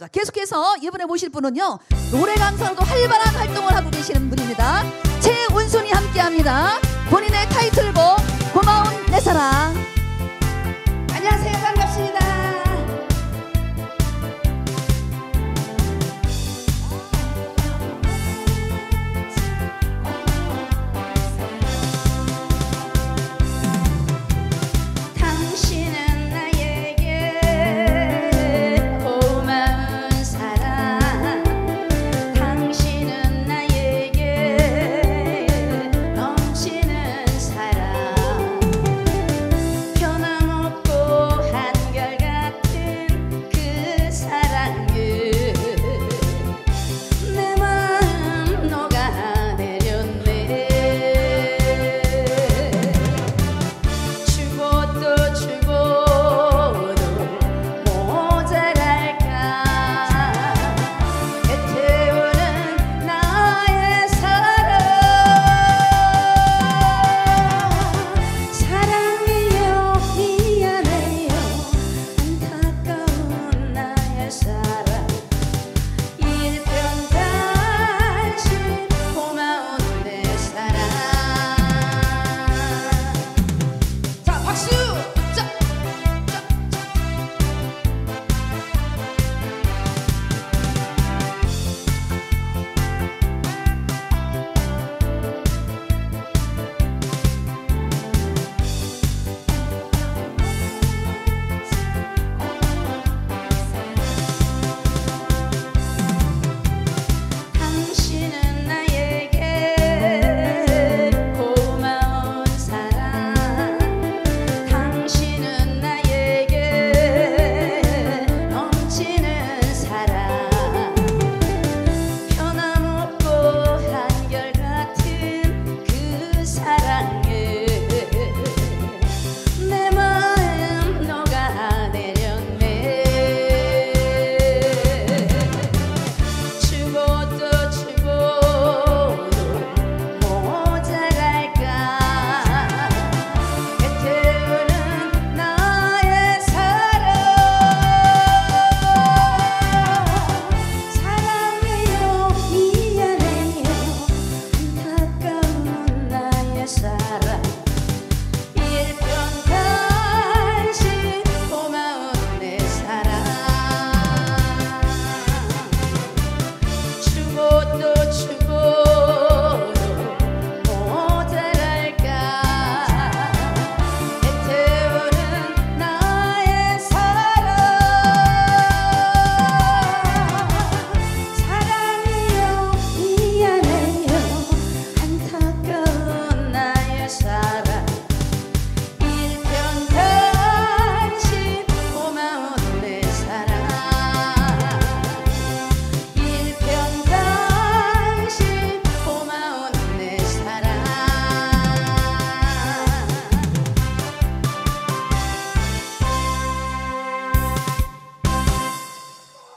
자, 계속해서 이번에 모실 분은요. 노래 강사로도 활발한 활동을 하고 계시는 분입니다. 최운순이 함께합니다. 본인의 타이틀곡